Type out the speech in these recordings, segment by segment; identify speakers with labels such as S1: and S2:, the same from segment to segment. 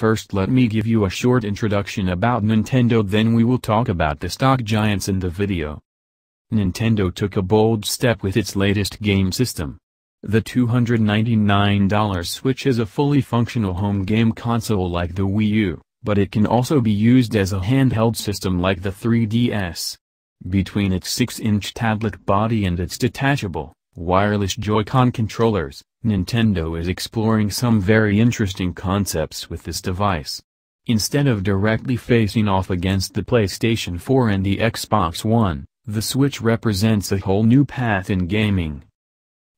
S1: First let me give you a short introduction about Nintendo then we will talk about the stock giants in the video. Nintendo took a bold step with its latest game system. The $299 Switch is a fully functional home game console like the Wii U, but it can also be used as a handheld system like the 3DS. Between its 6-inch tablet body and its detachable, wireless Joy-Con controllers, Nintendo is exploring some very interesting concepts with this device. Instead of directly facing off against the PlayStation 4 and the Xbox One, the Switch represents a whole new path in gaming.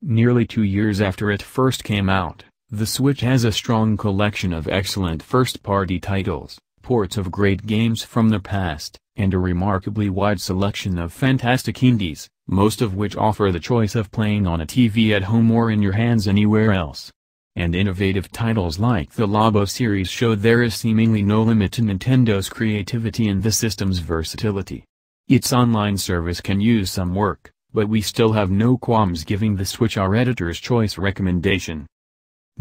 S1: Nearly two years after it first came out, the Switch has a strong collection of excellent first-party titles, ports of great games from the past, and a remarkably wide selection of fantastic indies, most of which offer the choice of playing on a TV at home or in your hands anywhere else. And innovative titles like the Labo series show there is seemingly no limit to Nintendo's creativity and the system's versatility. Its online service can use some work, but we still have no qualms giving the Switch our editor's choice recommendation.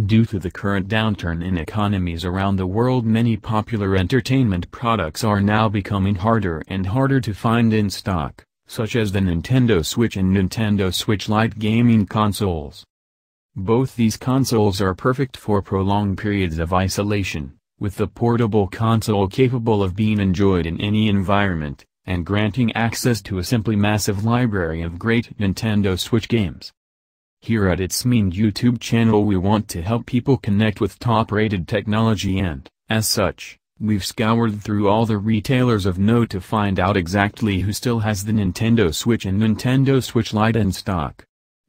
S1: Due to the current downturn in economies around the world many popular entertainment products are now becoming harder and harder to find in stock, such as the Nintendo Switch and Nintendo Switch Lite gaming consoles. Both these consoles are perfect for prolonged periods of isolation, with the portable console capable of being enjoyed in any environment, and granting access to a simply massive library of great Nintendo Switch games. Here at itsmeahmed YouTube channel we want to help people connect with top-rated technology and, as such, we've scoured through all the retailers of note to find out exactly who still has the Nintendo Switch and Nintendo Switch Lite in stock.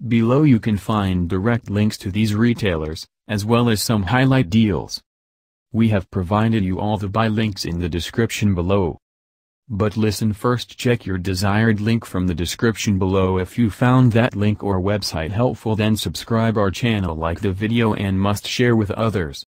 S1: Below you can find direct links to these retailers, as well as some highlight deals. We have provided you all the buy links in the description below. But listen first check your desired link from the description below if you found that link or website helpful then subscribe our channel like the video and must share with others.